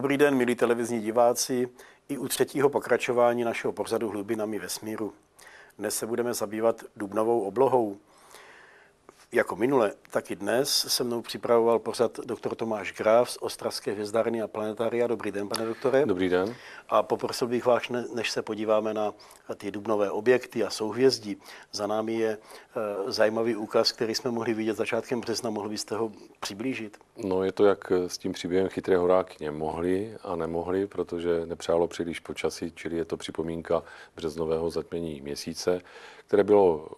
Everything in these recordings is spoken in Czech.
Dobrý den, milí televizní diváci, i u třetího pokračování našeho pořadu Hlubinami vesmíru. Dnes se budeme zabývat dubnovou oblohou. Jako minule, tak i dnes se mnou připravoval pořad doktor Tomáš Graf z Ostravské hvězdárny a planetária. Dobrý den, pane doktore. Dobrý den. A poprosil bych vás, než se podíváme na ty dubnové objekty a souhvězdí. Za námi je e, zajímavý úkaz, který jsme mohli vidět začátkem března. Mohli byste ho přiblížit? No je to jak s tím příběhem chytré horákyně. Mohli a nemohli, protože nepřálo příliš počasí, čili je to připomínka březnového zatmění měsíce, které bylo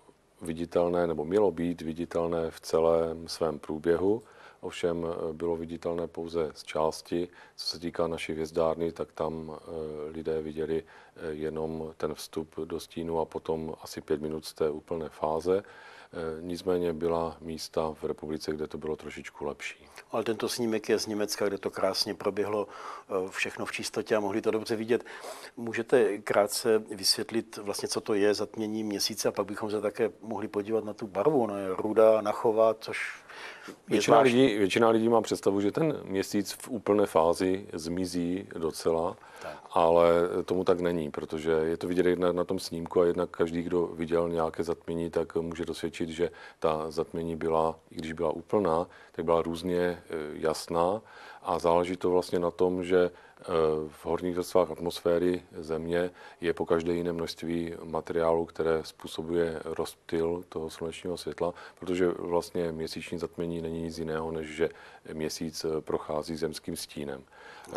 viditelné, nebo mělo být viditelné v celém svém průběhu, ovšem eh, bylo viditelné pouze z části. Co se týká naší hvězdárny, tak tam eh, lidé viděli eh, jenom ten vstup do stínu a potom asi pět minut z té úplné fáze. Nicméně byla místa v republice, kde to bylo trošičku lepší. Ale tento snímek je z Německa, kde to krásně proběhlo všechno v čistotě a mohli to dobře vidět. Můžete krátce vysvětlit vlastně, co to je zatmění měsíce a pak bychom se také mohli podívat na tu barvu. Ona je ruda, nachová, což Většina lidí, většina lidí má představu, že ten měsíc v úplné fázi zmizí docela, tak. ale tomu tak není, protože je to vidět jednak na tom snímku a jednak každý, kdo viděl nějaké zatmění, tak může dosvědčit, že ta zatmění byla, i když byla úplná, tak byla různě e, jasná a záleží to vlastně na tom, že v horních vrstvách atmosféry Země je po každé jiné množství materiálu, které způsobuje rozptyl toho slunečního světla, protože vlastně měsíční zatmění není nic jiného, než že měsíc prochází zemským stínem.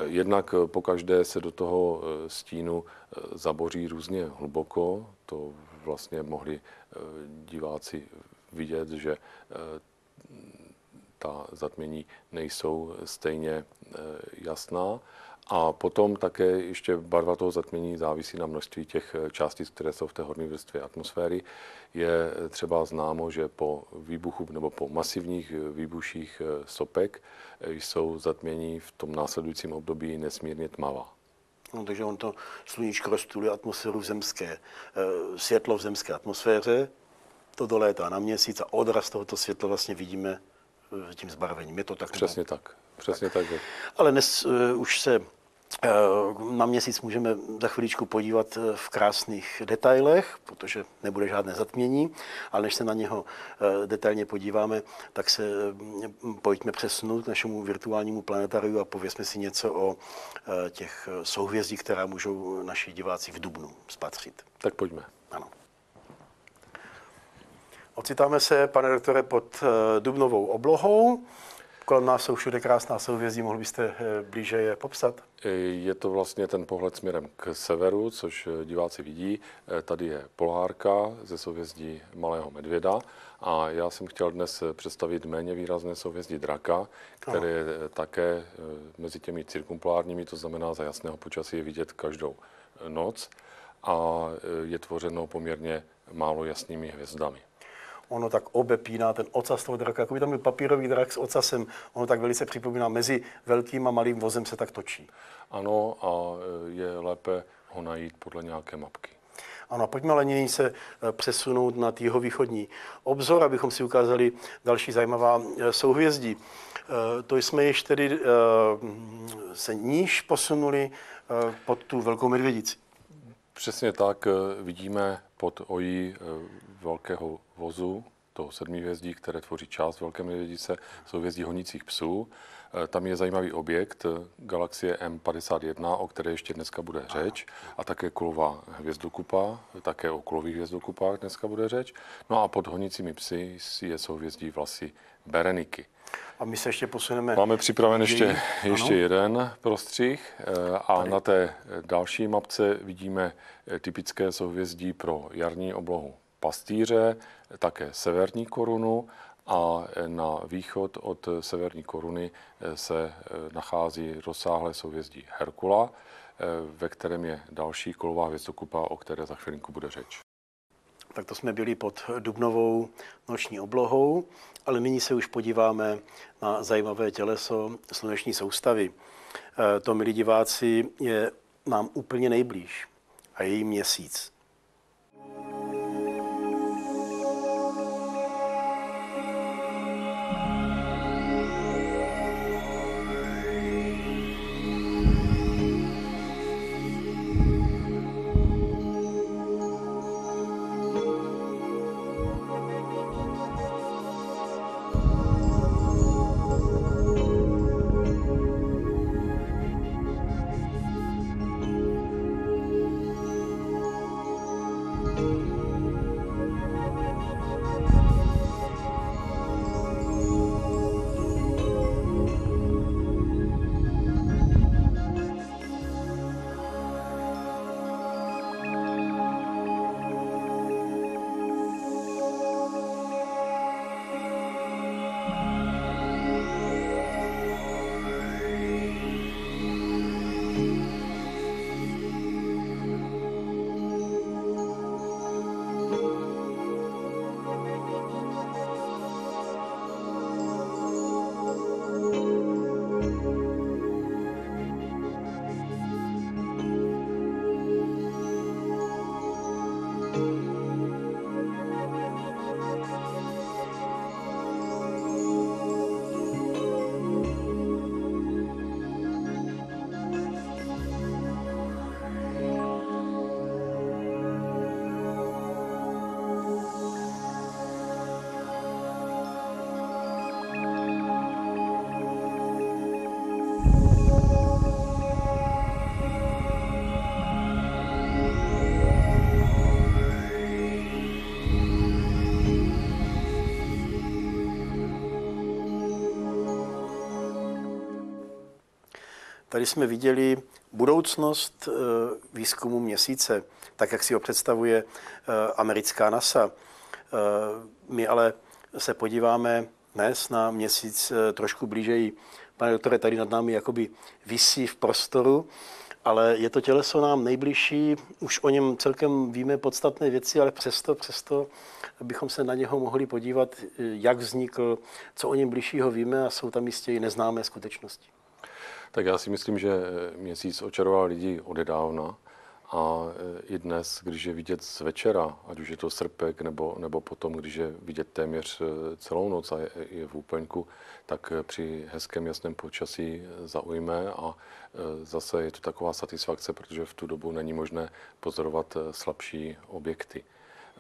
Jednak po každé se do toho stínu zaboří různě hluboko, to vlastně mohli diváci vidět, že ta zatmění nejsou stejně jasná. A potom také ještě barva toho zatmění závisí na množství těch částic, které jsou v té horní vrstvě atmosféry. Je třeba známo, že po výbuchu nebo po masivních výbuších sopek jsou zatmění v tom následujícím období nesmírně tmavá. No, takže on to sluníčko rozstůluje atmosféru v zemské, eh, světlo v zemské atmosféře, to dolétá na měsíc a odraz tohoto světla vlastně vidíme eh, tím zbarvením. Je to tak? Přesně tak. Přesně tak. tak. Ale dnes uh, už se na měsíc můžeme za chviličku podívat uh, v krásných detailech, protože nebude žádné zatmění, ale než se na něho uh, detailně podíváme, tak se uh, pojďme přesunout k našemu virtuálnímu planetariu a pověsme si něco o těch souhvězdí, která můžou naši diváci v Dubnu spatřit. Tak pojďme. Ano. Ocitáme se, pane doktore, pod dubnovou oblohou. Kolem nás jsou všude krásná souhvězdí, mohl byste eh, blíže je popsat? Je to vlastně ten pohled směrem k severu, což eh, diváci vidí. Eh, tady je polárka ze souhvězdí Malého medvěda a já jsem chtěl dnes představit méně výrazné souhvězdí Draka, které je také mezi těmi cirkumpolárními, to znamená za jasného počasí je vidět každou noc a je tvořeno poměrně málo jasnými hvězdami ono tak obepíná ten ocas toho draka, jako by tam byl papírový drak s ocasem, ono tak velice připomíná, mezi velkým a malým vozem se tak točí. Ano a e, je lépe ho najít podle nějaké mapky. Ano, pojďme ale nyní se e, přesunout na východní obzor, abychom si ukázali další zajímavá e, souhvězdí. To jsme již tedy se níž posunuli pod tu velkou medvědici. Přesně tak vidíme pod ojí velkého vozu, toho sedmi hvězdí, které tvoří část Velké medvědice, jsou hvězdí honících psů. E, tam je zajímavý objekt, galaxie M51, o které ještě dneska bude řeč, a také kulová hvězdokupa, také o kulových hvězdokupách dneska bude řeč. No a pod honícími psy je souhvězdí vlasy Bereniky. A my se ještě posuneme. Máme připraven ještě, ještě jeden prostřih e, a Tady. na té další mapce vidíme typické souhvězdí pro jarní oblohu pastýře, také severní korunu a na východ od severní koruny se nachází rozsáhlé souhvězdí Herkula, ve kterém je další kolová hvězdokupa, o které za chvilinku bude řeč. Tak to jsme byli pod dubnovou noční oblohou, ale nyní se už podíváme na zajímavé těleso sluneční soustavy. To, milí diváci, je nám úplně nejblíž a její měsíc. Tady jsme viděli budoucnost eh, výzkumu měsíce, tak jak si ho představuje eh, americká NASA. Eh, my ale se podíváme dnes na měsíc trošku blížeji. Pane doktore, tady nad námi jakoby visí v prostoru, ale je to těleso nám nejbližší, už o něm celkem víme podstatné věci, ale přesto, přesto bychom se na něho mohli podívat, jak vznikl, co o něm bližšího víme a jsou tam jistě i neznámé skutečnosti. Tak já si myslím, že měsíc očaroval lidi odedávna a e, i dnes, když je vidět z večera, ať už je to srpek nebo, nebo potom, když je vidět téměř e, celou noc a je, je v úplňku, tak při hezkém jasném počasí zaujme a zase je to taková satisfakce, protože v tu dobu není možné pozorovat slabší objekty,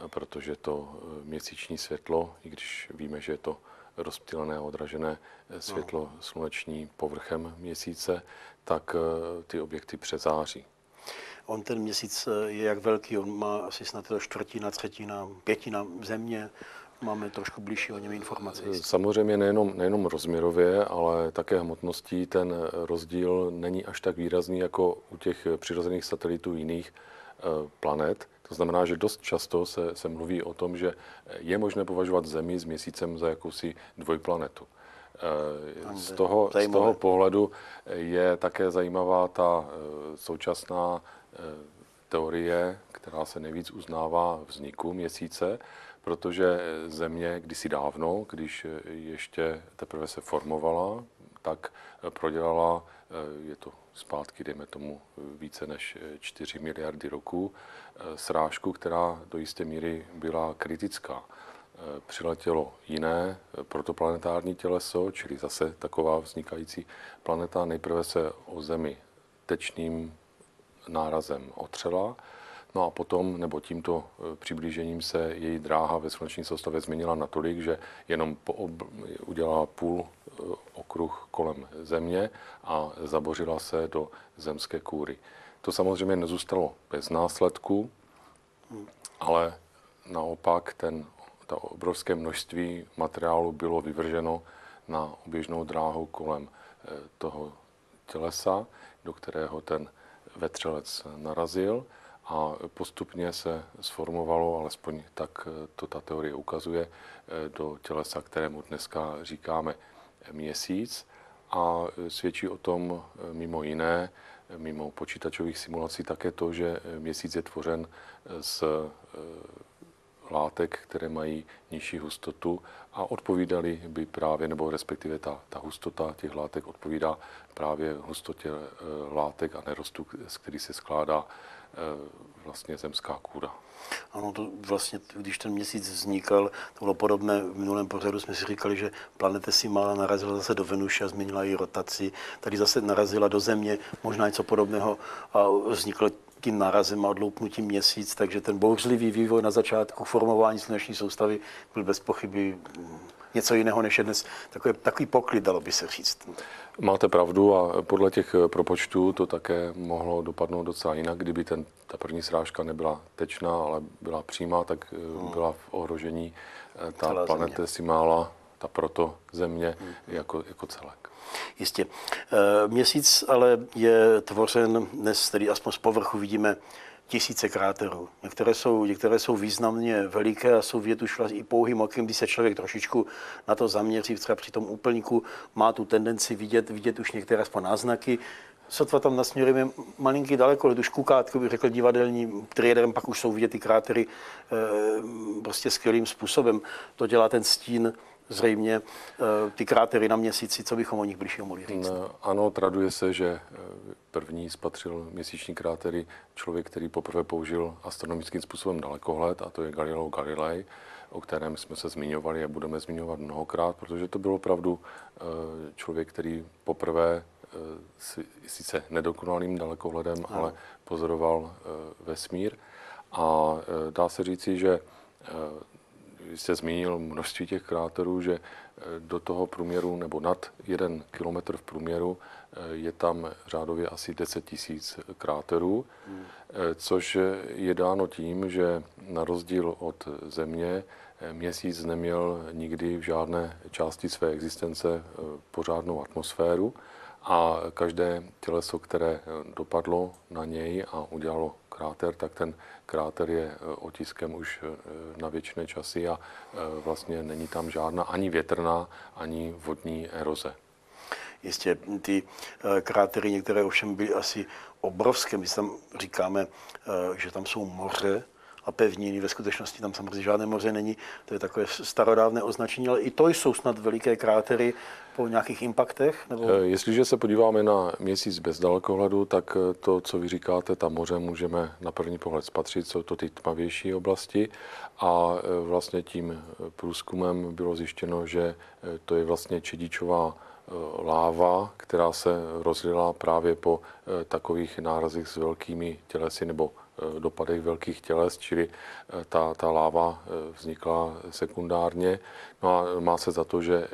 protože to měsíční světlo, i když víme, že je to rozptýlené a odražené světlo no. sluneční povrchem měsíce, tak eh, ty objekty přezáří. On ten měsíc eh, je jak velký, on má asi snad to čtvrtina, třetina, pětina země, máme trošku blížší o něm informace. Eh, samozřejmě nejenom, nejenom rozměrově, ale také hmotností ten rozdíl není až tak výrazný jako u těch přirozených satelitů jiných planet. To znamená, že dost často se, se mluví o tom, že je možné považovat Zemi s měsícem za jakousi dvojplanetu. Eh, z toho, z toho pohledu je také zajímavá ta eh, současná eh, teorie, která se nejvíc uznává vzniku měsíce, protože Země kdysi dávno, když ještě teprve se formovala, tak prodělala, je to zpátky, dejme tomu, více než 4 miliardy roků, srážku, která do jisté míry byla kritická. Přiletělo jiné protoplanetární těleso, čili zase taková vznikající planeta. Nejprve se o Zemi tečným nárazem otřela, No a potom, nebo tímto přiblížením se její dráha ve sluneční soustavě změnila natolik, že jenom udělala půl okruh kolem Země a zabořila se do zemské kůry. To samozřejmě nezůstalo bez následků, ale naopak ten, ta obrovské množství materiálu bylo vyvrženo na oběžnou dráhu kolem eh, toho tělesa, do kterého ten vetřelec narazil a postupně se sformovalo, alespoň tak eh, to ta teorie ukazuje, eh, do tělesa, kterému dneska říkáme měsíc. A svědčí o tom mimo jiné mimo počítačových simulací také to, že měsíc je tvořen z eh, látek, které mají nižší hustotu a odpovídali by právě, nebo respektive ta, ta hustota těch látek odpovídá právě hustotě eh, látek a nerostu, z který se skládá eh, vlastně zemská kůra. Ano, to vlastně, když ten měsíc vznikal, to bylo podobné. V minulém pořadu jsme si říkali, že planeta Simala narazila zase do Venuše a změnila její rotaci. Tady zase narazila do Země, možná něco podobného a vzniklo tím nárazem a odloupnutím měsíc, takže ten bouřlivý vývoj na začátku formování sluneční soustavy byl bez pochyby něco jiného, než je dnes takový, takový poklid, dalo by se říct. Máte pravdu a podle těch propočtů to také mohlo dopadnout docela jinak, kdyby ten, ta první srážka nebyla tečná, ale byla přímá, tak hmm. byla v ohrožení eh, ta Celá planeta země. Simála, ta proto země hmm. jako, jako celek. Jistě. Eh, měsíc ale je tvořen dnes, tedy aspoň z povrchu vidíme tisíce kráterů. Některé jsou, některé jsou významně veliké a jsou vidět už i pouhým okem, když se člověk trošičku na to zaměří, třeba při tom úplníku má tu tendenci vidět, vidět už některé aspoň náznaky. Sotva tam nasměrujeme malinký daleko, už kukátko bych řekl divadelní traderem, pak už jsou vidět ty krátery e, prostě skvělým způsobem. To dělá ten stín zřejmě ty krátery na měsíci, co bychom o nich blíže mohli říct? No, ano, traduje se, že první spatřil měsíční krátery člověk, který poprvé použil astronomickým způsobem dalekohled, a to je Galileo Galilei, o kterém jsme se zmiňovali a budeme zmiňovat mnohokrát, protože to byl opravdu člověk, který poprvé sice nedokonalým dalekohledem, ano. ale pozoroval vesmír. A dá se říci, že jste zmínil množství těch kráterů, že eh, do toho průměru nebo nad jeden kilometr v průměru eh, je tam řádově asi 10 tisíc kráterů, hmm. Eh, což je dáno tím, že na rozdíl od Země měsíc neměl nikdy v žádné části své existence pořádnou atmosféru a každé těleso, které dopadlo na něj a udělalo kráter, tak ten kráter je eh, otiskem už eh, na věčné časy a eh, vlastně není tam žádná ani větrná, ani vodní eroze. Jistě ty krátery některé ovšem byly asi obrovské. My tam říkáme, že tam jsou moře, a pevniny. Ve skutečnosti tam samozřejmě žádné moře není, to je takové starodávné označení, ale i to jsou snad veliké krátery po nějakých impaktech? Nebo... Eh, jestliže se podíváme na měsíc bez dalekohledu, tak eh, to, co vy říkáte, ta moře můžeme na první pohled spatřit, jsou to ty tmavější oblasti a eh, vlastně tím průzkumem bylo zjištěno, že to je vlastně čedičová láva, která se rozlila právě po takových nárazích s velkými tělesy nebo dopadech velkých těles, čili eh, ta, ta láva eh, vznikla sekundárně. No a má se za to, že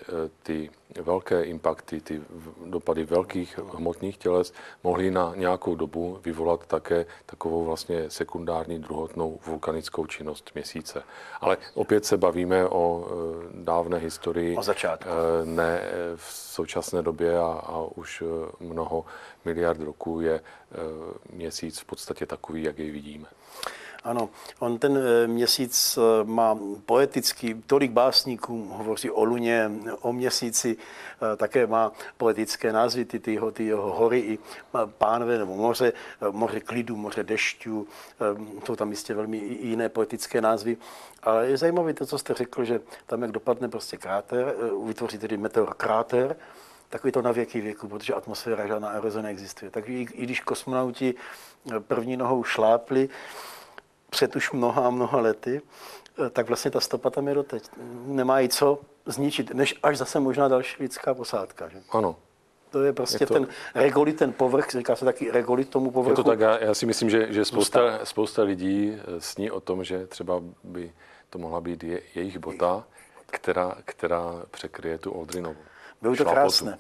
ty velké impakty, ty dopady velkých hmotných těles mohly na nějakou dobu vyvolat také takovou vlastně sekundární druhotnou vulkanickou činnost měsíce. Ale opět se bavíme o dávné historii. O začátku. Ne v současné době a, a už mnoho miliard roků je měsíc v podstatě takový, jak jej vidíme. Ano, on ten eh, měsíc eh, má poetický, tolik básníků hovoří o luně, o měsíci, eh, také má poetické názvy, ty, ty, jeho, ty jeho hory i pánve nebo moře, moře klidu, moře dešťů, jsou tam jistě velmi jiné poetické názvy. Ale je zajímavé to, co jste řekl, že tam, jak dopadne prostě kráter, vytvoří tedy meteor kráter, takový to na věky věku, protože atmosféra žádná eroze neexistuje. Tak i, i když kosmonauti první nohou šlápli, před už mnoha a mnoha lety, eh, tak vlastně ta stopa tam je doteď. Nemá jí co zničit, než až zase možná další lidská posádka. Že? Ano. To je prostě je to... ten regolit, ten povrch, říká se taky regolit tomu povrchu. Je to tak, já, já si myslím, že, že spousta, spousta lidí eh, sní o tom, že třeba by to mohla být je, jejich bota, která, která překryje tu Oldrinovou. Bylo to krásné.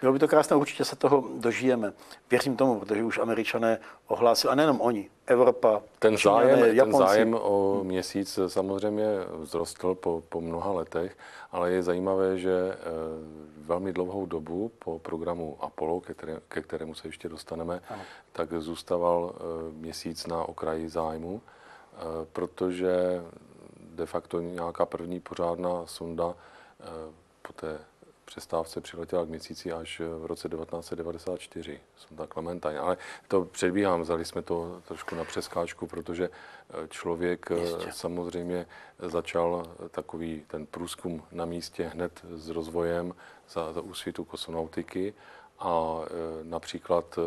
Bylo by to krásné, určitě se toho dožijeme. Věřím tomu, protože už američané ohlásili, a nejenom oni, Evropa, ten zájem, Číňané, ten zájem o měsíc samozřejmě vzrostl po, po mnoha letech, ale je zajímavé, že eh, velmi dlouhou dobu po programu Apollo, ke, které, ke kterému se ještě dostaneme, ano. tak zůstával eh, měsíc na okraji zájmu, eh, protože de facto nějaká první pořádná sonda po té přestávce přiletěla k měsíci až v roce 1994, sonda Clementine. Ale to předbíhám, vzali jsme to trošku na přeskáčku, protože eh, člověk eh, Jistě. samozřejmě začal takový ten průzkum na místě hned s rozvojem za, za úsvitu kosmonautiky a eh, například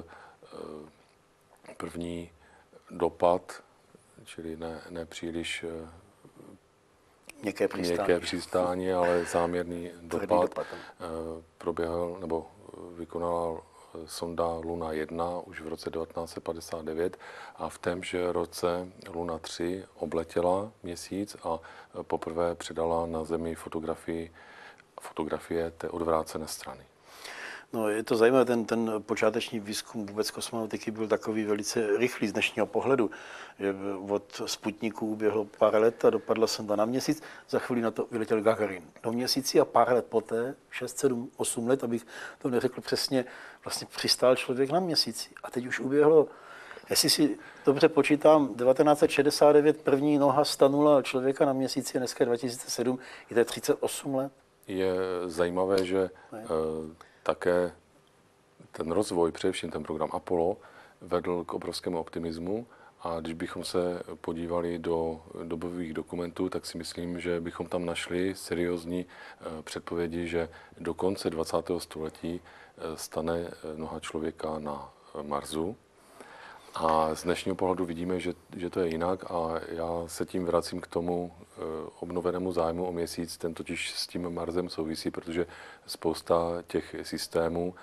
první dopad, čili ne, ne příliš měkké přistání, měkké přistání. ale záměrný dopad, dopad eh, proběhl nebo vykonala sonda Luna 1 už v roce 1959 a v témže roce Luna 3 obletěla měsíc a poprvé předala na Zemi fotografii, fotografie té odvrácené strany. No, je to zajímavé, ten, ten počáteční výzkum vůbec kosmonautiky byl takový velice rychlý z dnešního pohledu. Že od Sputniku uběhlo pár let a dopadla sonda na měsíc, za chvíli na to vyletěl Gagarin do měsíci a pár let poté, 6, 7, 8 let, abych to neřekl přesně, vlastně přistál člověk na měsíci. A teď už uběhlo Jestli si dobře počítám, 1969 první noha stanula člověka na měsíci, dneska 2007, je to 38 let. Je zajímavé, že také ten rozvoj, především ten program Apollo, vedl k obrovskému optimismu A když bychom se podívali do dobových dokumentů, tak si myslím, že bychom tam našli seriózní eh, předpovědi, že do konce 20. století eh, stane noha člověka na Marsu. A z dnešního pohledu vidíme, že, že to je jinak a já se tím vracím k tomu obnovenému zájmu o měsíc. Ten totiž s tím Marsem souvisí, protože spousta těch systémů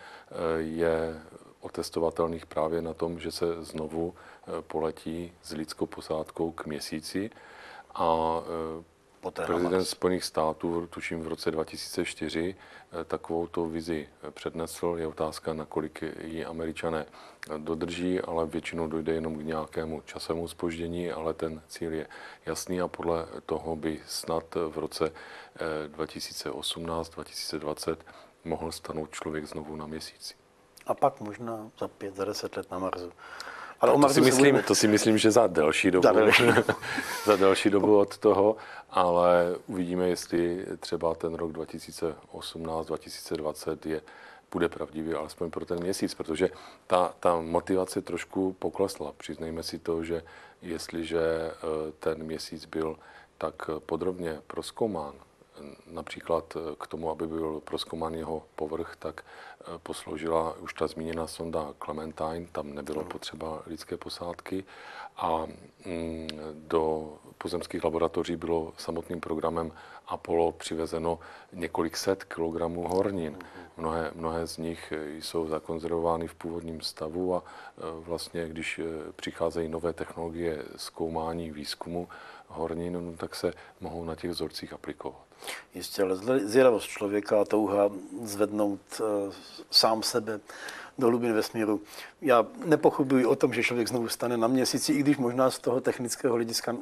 je otestovatelných právě na tom, že se znovu eh, poletí s lidskou posádkou k měsíci a eh, Poté prezident Spojených států, tuším v roce 2004, eh, takovou to vizi přednesl. Je otázka, nakolik ji američané dodrží, ale většinou dojde jenom k nějakému časovému spoždění, ale ten cíl je jasný a podle toho by snad v roce 2018-2020 mohl stanout člověk znovu na měsíci a pak možná za pět, za deset let na Marsu. Ale to, o si myslím, to si myslím, že za delší dobu. Za delší, dobu od toho, ale uvidíme, jestli třeba ten rok 2018-2020 je bude pravdivý, alespoň pro ten měsíc, protože ta, ta motivace trošku poklesla. Přiznejme si to, že jestliže eh, ten měsíc byl tak podrobně proskoumán, například eh, k tomu, aby byl proskoumán jeho povrch, tak eh, posloužila už ta zmíněná sonda Clementine, tam nebylo potřeba lidské posádky a mm, do pozemských laboratoří bylo samotným programem Apollo přivezeno několik set kilogramů hornin. Mhm. Mnohé, mnohé z nich jsou zakonzervovány v původním stavu a eh, vlastně, když přicházejí nové technologie zkoumání výzkumu hornin, no, tak se mohou na těch vzorcích aplikovat. Jistě, ale zvědavost člověka a touha zvednout uh, sám sebe do hlubin vesmíru. Já nepochybuji o tom, že člověk znovu stane na měsíci, i když možná z toho technického hlediska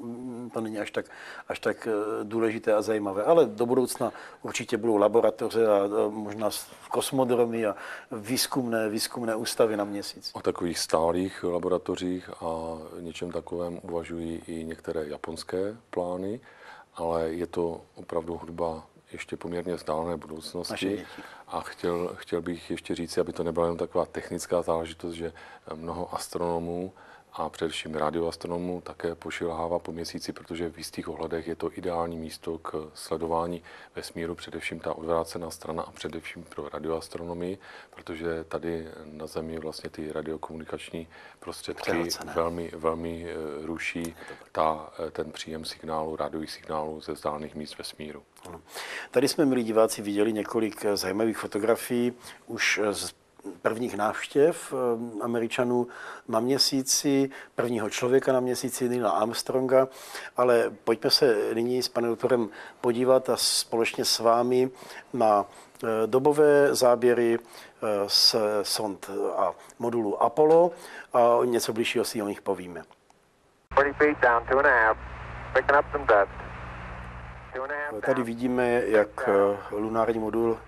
to není až tak, až tak eh, důležité a zajímavé. Ale do budoucna určitě budou laboratoře a možná kosmodromy a výzkumné, výzkumné ústavy na měsíc. O takových stálých laboratořích a něčem takovém uvažují i některé japonské plány ale je to opravdu hudba ještě poměrně vzdálené budoucnosti. A chtěl, chtěl bych ještě říct, aby to nebyla jen taková technická záležitost, že mnoho astronomů a především radioastronomů také pošilhává po měsíci, protože v jistých ohledech je to ideální místo k sledování vesmíru, především ta odvrácená strana a především pro radioastronomii, protože tady na Zemi vlastně ty radiokomunikační prostředky velmi, velmi eh, ruší ta, eh, ten příjem signálu, rádiových signálů ze vzdálených míst vesmíru. Tady jsme, milí diváci, viděli několik eh, zajímavých fotografií. Už z prvních návštěv eh, Američanů na měsíci, prvního člověka na měsíci, Neila Armstronga, ale pojďme se nyní s panem doktorem podívat a společně s vámi na eh, dobové záběry z eh, sond a modulu Apollo a něco bližšího si o nich povíme. Tady vidíme, jak lunární modul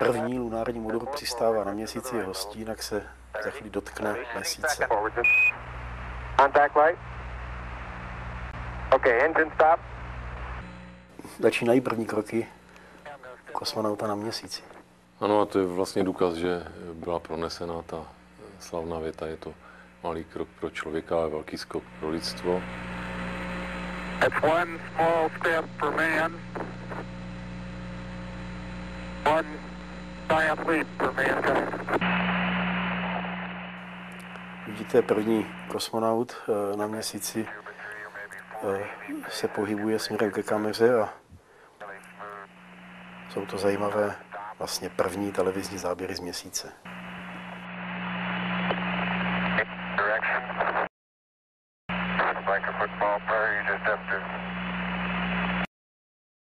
První lunární modul přistává na měsíci, jeho stínek se za chvíli dotkne měsíce. Začínají první kroky kosmonauta na měsíci. Ano, a to je vlastně důkaz, že byla pronesena ta slavná věta, je to malý krok pro člověka, ale velký skok pro lidstvo. It's one small step for man, one Vidíte, první kosmonaut eh, na měsíci eh, se pohybuje směrem ke kameře a jsou to zajímavé vlastně první televizní záběry z měsíce. Like a football player, you just have to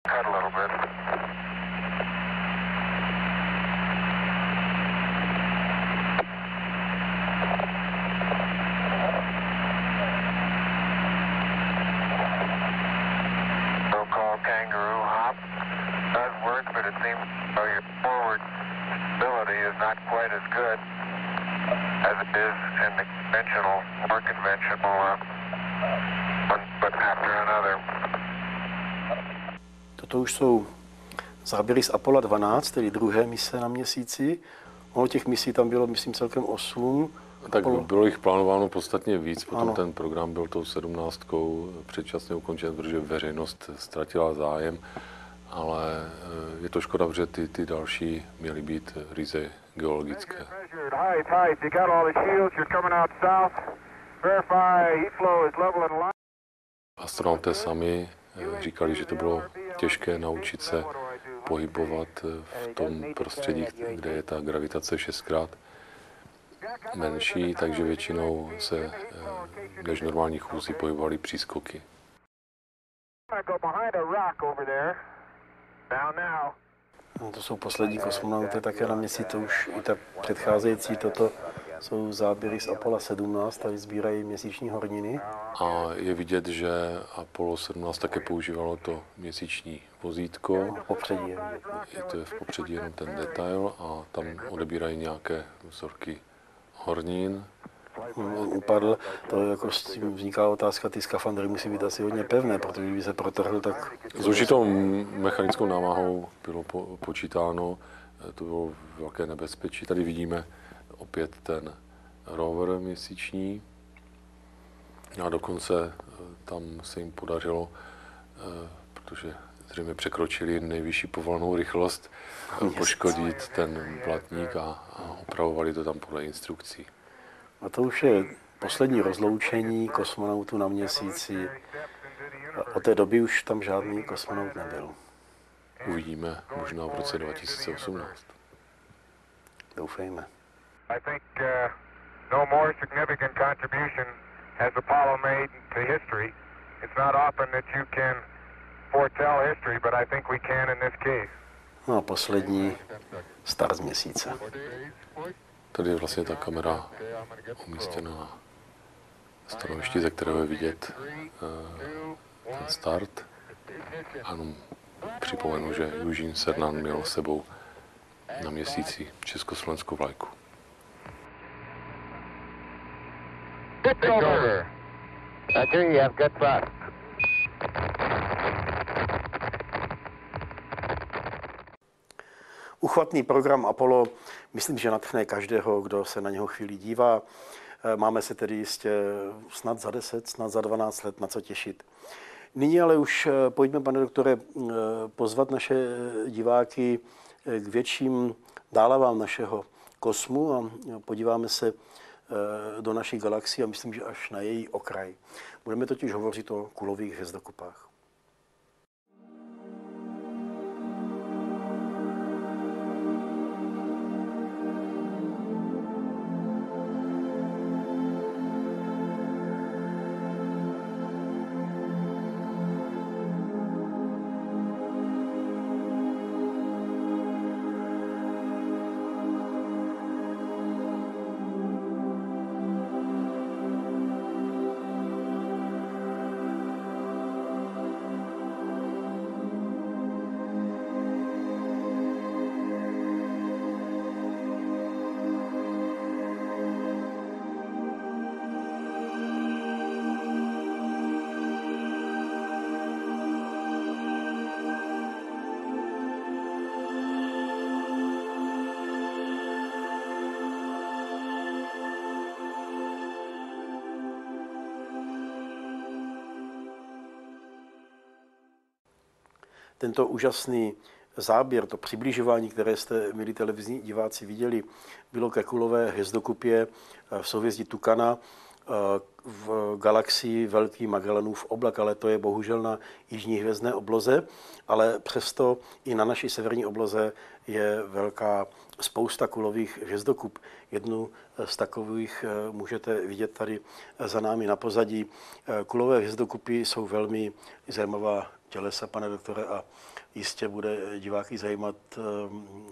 cut a little bit. Toto už jsou záběry z Apollo 12, tedy druhé mise na měsíci. Ono těch misí tam bylo, myslím, celkem 8. Tak Apollo. bylo jich plánováno podstatně víc, potom ano. ten program byl tou sedmnáctkou předčasně ukončen, protože veřejnost ztratila zájem, ale eh, je to škoda, protože ty, ty další měly být ryze geologické. Astronauté sami eh, říkali, že to bylo těžké naučit se pohybovat eh, v tom prostředí, kde je ta gravitace šestkrát menší, takže většinou se eh, než normální chůzi pohybovali přískoky. No, to jsou poslední kosmonauty také na měsíci, to už i ta předcházející toto jsou záběry z Apollo 17, tady sbírají měsíční horniny. A je vidět, že Apollo 17 také používalo to měsíční vozítko. V popředí je vidět. Je to je v popředí jenom ten detail a tam odebírají nějaké vzorky hornín. Upadl, to jako s tím vzniká otázka, ty skafandry musí být asi hodně pevné, protože kdyby se protrhl, tak... S určitou mechanickou námahou bylo po, počítáno, to bylo velké nebezpečí. Tady vidíme opět ten rover měsíční a dokonce eh, tam se jim podařilo, eh, protože zřejmě překročili nejvyšší povolenou rychlost, eh, poškodit ten blatník a, a opravovali to tam podle instrukcí. A to už je poslední rozloučení kosmonautů na měsíci. Od té doby už tam žádný kosmonaut nebyl. Uvidíme možná v roce 2018. Doufejme. I think uh, no more significant contribution has Apollo made to history. It's not often that you can foretell history, but I think we can in this case. No a poslední star z měsíce. Tady je vlastně ta kamera umístěna na stanovišti, ze kterého je vidět uh, ten start. Ano, připomenu, že Eugene Cernan měl s sebou na měsíci československou vlajku. Pitch over. Roger, you have good thrust. Uchvatný program Apollo, myslím, že natchne každého, kdo se na něho chvíli dívá. Eh, máme se tedy jistě snad za 10, snad za 12 let na co těšit. Nyní ale už eh, pojďme, pane doktore, eh, pozvat naše diváky k větším dálavám našeho kosmu a podíváme se do naší galaxie a myslím, že až na její okraj. Budeme totiž hovořit o kulových hvězdokupách. Tento úžasný záběr, to přibližování, které jste, milí televizní diváci, viděli, bylo ke kulové hvězdokupě eh, v souvězdí Tukana eh, v galaxii Velký Magellanův oblak, ale to je bohužel na jižní hvězdné obloze, ale přesto i na naší severní obloze je velká spousta kulových hvězdokup. Jednu z takových eh, můžete vidět tady za námi na pozadí. Kulové hvězdokupy jsou velmi zajímavá tělesa, pane doktore, a jistě bude diváky zajímat, ehm,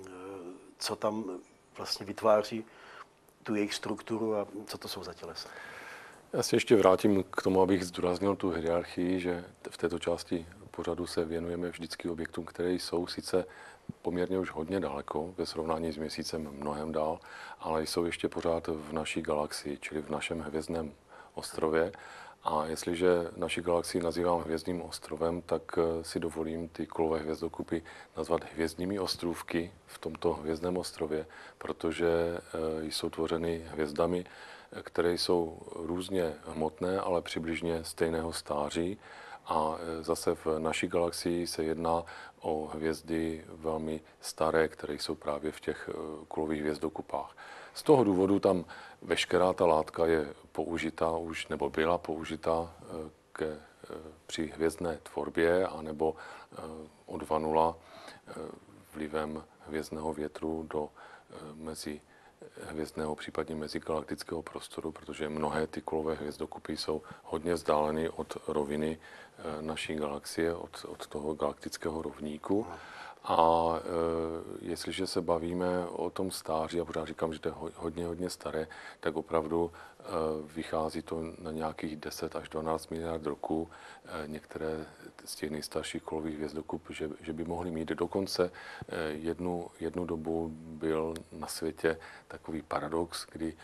co tam vlastně vytváří tu jejich strukturu a co to jsou za tělesa. Já se ještě vrátím k tomu, abych zdůraznil tu hierarchii, že v této části pořadu se věnujeme vždycky objektům, které jsou sice poměrně už hodně daleko, ve srovnání s měsícem mnohem dál, ale jsou ještě pořád v naší galaxii, čili v našem hvězdném ostrově a jestliže naši galaxii nazývám hvězdným ostrovem, tak eh, si dovolím ty kolové hvězdokupy nazvat hvězdními ostrůvky v tomto hvězdném ostrově, protože eh, jsou tvořeny hvězdami, které jsou různě hmotné, ale přibližně stejného stáří. A zase v naší galaxii se jedná o hvězdy velmi staré, které jsou právě v těch kulových hvězdokupách. Z toho důvodu tam veškerá ta látka je použita už, nebo byla použita ke, při hvězdné tvorbě, anebo odvanula vlivem hvězdného větru do eh, mezi hvězdného, případně mezigalaktického prostoru, protože mnohé ty kolové hvězdokupy jsou hodně vzdáleny od roviny eh, naší galaxie, od, od toho galaktického rovníku. A e, jestliže se bavíme o tom stáří, a pořád říkám, že to je hodně, hodně staré, tak opravdu e, vychází to na nějakých 10 až 12 miliard roků. E, některé z těch nejstarších kolových hvězdokup, že, že by mohly mít dokonce e, jednu, jednu dobu byl na světě takový paradox, kdy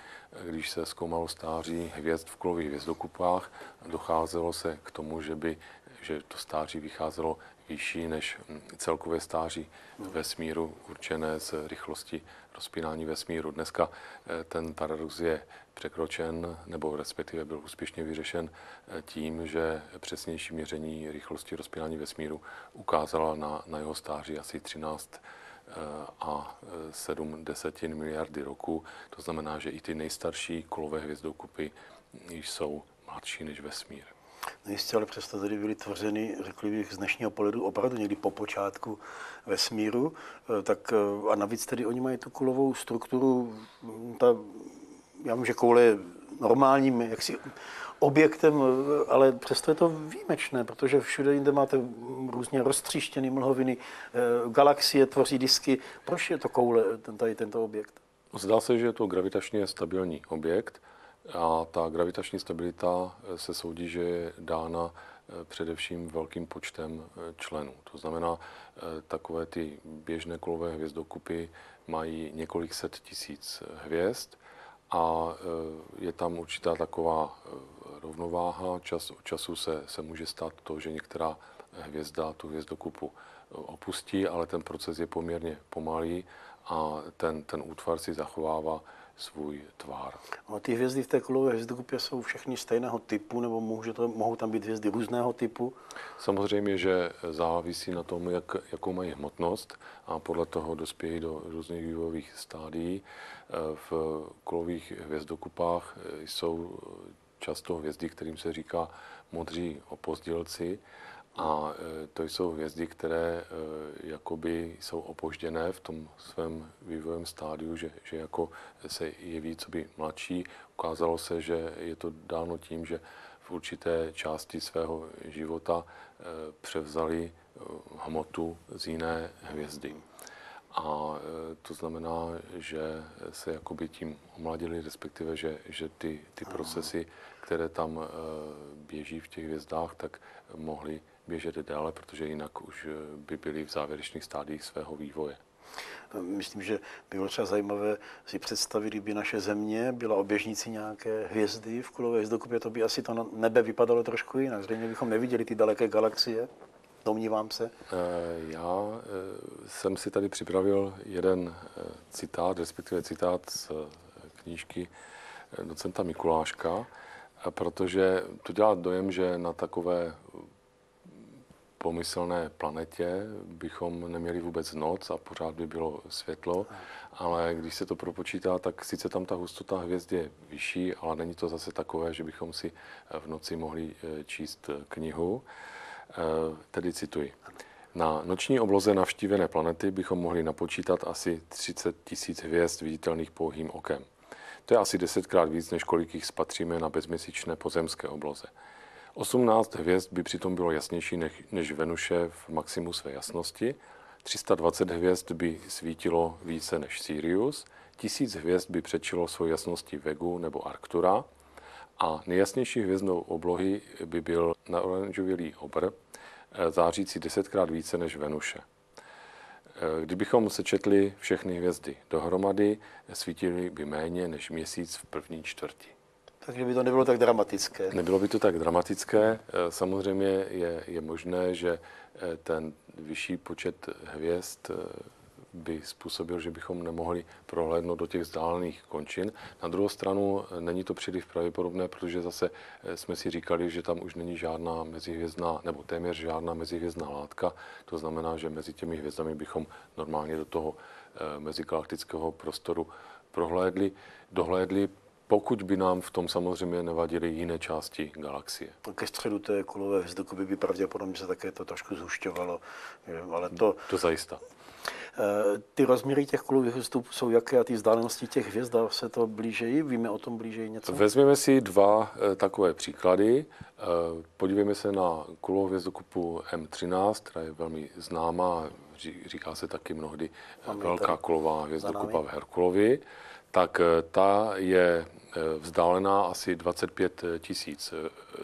když se zkoumalo stáří hvězd v kolových hvězdokupách, docházelo se k tomu, že by že to stáří vycházelo vyšší než mm, celkové stáří vesmíru určené z rychlosti rozpínání vesmíru. Dneska eh, ten paradox je překročen, nebo respektive byl úspěšně vyřešen eh, tím, že přesnější měření rychlosti rozpínání vesmíru ukázala na, na jeho stáří asi 13 eh, a 7 desetin miliardy roku. To znamená, že i ty nejstarší kolové hvězdokupy jsou mladší než vesmír. No jistě, ale přesto tedy byly tvořeny, řekli bych, z dnešního pohledu opravdu někdy po počátku vesmíru. Eh, tak, eh, a navíc tedy oni mají tu kulovou strukturu, hm, ta, já vím, že koule je normálním jaksi, objektem, eh, ale přesto je to výjimečné, protože všude jinde máte různě roztříštěné mlhoviny, galaxie tvoří disky. Proč je to koule, tady tento objekt? Zdá se, že je to gravitačně stabilní objekt. A ta gravitační stabilita eh, se soudí, že je dána eh, především velkým počtem eh, členů. To znamená, takové ty běžné kolové hvězdokupy mají několik set tisíc hvězd a je tam určitá taková rovnováha. Čas od času se, se může stát to, že některá hvězda tu hvězdokupu opustí, ale ten proces je poměrně pomalý a ten, ten útvar si zachovává svůj tvár. A ty hvězdy v té kulové hvězdokupě jsou všechny stejného typu, nebo může to, mohou tam být hvězdy různého typu? Samozřejmě, že závisí na tom, jak, jakou mají hmotnost a podle toho dospějí do různých vývojových stádií. V kulových hvězdokupách jsou často hvězdy, kterým se říká modří opozdělci a e, to jsou hvězdy, které e, jakoby jsou opožděné v tom svém vývojovém stádiu, že, že jako se jeví co by mladší. Ukázalo se, že je to dáno tím, že v určité části svého života e, převzali hmotu z jiné hvězdy. A to znamená, že se jakoby tím omladili, respektive, že, že ty, ty procesy, které tam běží v těch hvězdách, tak mohly běžet dále, protože jinak už eh, by byli v závěrečných stádiích svého vývoje. Myslím, že by bylo třeba zajímavé si představit, kdyby naše země byla oběžnící nějaké hvězdy v kulové hvězdokupě, to by asi to nebe vypadalo trošku jinak. Zřejmě bychom neviděli ty daleké galaxie, domnívám se. Eh, já eh, jsem si tady připravil jeden citát, respektive citát z knížky docenta Mikuláška, protože to dělá dojem, že na takové pomyslné planetě bychom neměli vůbec noc a pořád by bylo světlo, ale když se to propočítá, tak sice tam ta hustota hvězd je vyšší, ale není to zase takové, že bychom si v noci mohli eh, číst knihu. Eh, tedy cituji. Na noční obloze navštívené planety bychom mohli napočítat asi 30 tisíc hvězd viditelných pouhým okem. To je asi desetkrát víc, než kolik jich spatříme na bezměsíčné pozemské obloze. 18 hvězd by přitom bylo jasnější než, Venuše v maximu své jasnosti, 320 hvězd by svítilo více než Sirius, 1000 hvězd by přečilo svou jasností Vegu nebo Arctura a nejjasnější hvězdnou oblohy by byl naoranžovělý obr, eh, zářící desetkrát více než Venuše. Eh, kdybychom sečetli všechny hvězdy dohromady, svítily by méně než měsíc v první čtvrti. Takže by to nebylo tak dramatické. Nebylo by to tak dramatické. Eh, samozřejmě je, je možné, že eh, ten vyšší počet hvězd by způsobil, že bychom nemohli prohlédnout do těch vzdálených končin. Na druhou stranu není to příliš pravděpodobné, protože zase jsme si říkali, že tam už není žádná mezihvězdná, nebo téměř žádná mezihvězdná látka. To znamená, že mezi těmi hvězdami bychom normálně do toho mezigalaktického prostoru prohlédli, dohlédli, pokud by nám v tom samozřejmě nevadily jiné části galaxie. Ke středu té kulové hvězdokupy by pravděpodobně se také to trošku zhušťovalo, ale to... To zajista. Eh, ty rozměry těch kulových hvězdů jsou jaké a ty vzdálenosti těch hvězd se to blížejí? Víme o tom blížejí něco? Vezměme si dva eh, takové příklady. Eh, podívejme se na kulovou hvězdokupu M13, která je velmi známá, říká se taky mnohdy velká kulová hvězdokupa v Herkulovi tak ta je vzdálená asi 25 tisíc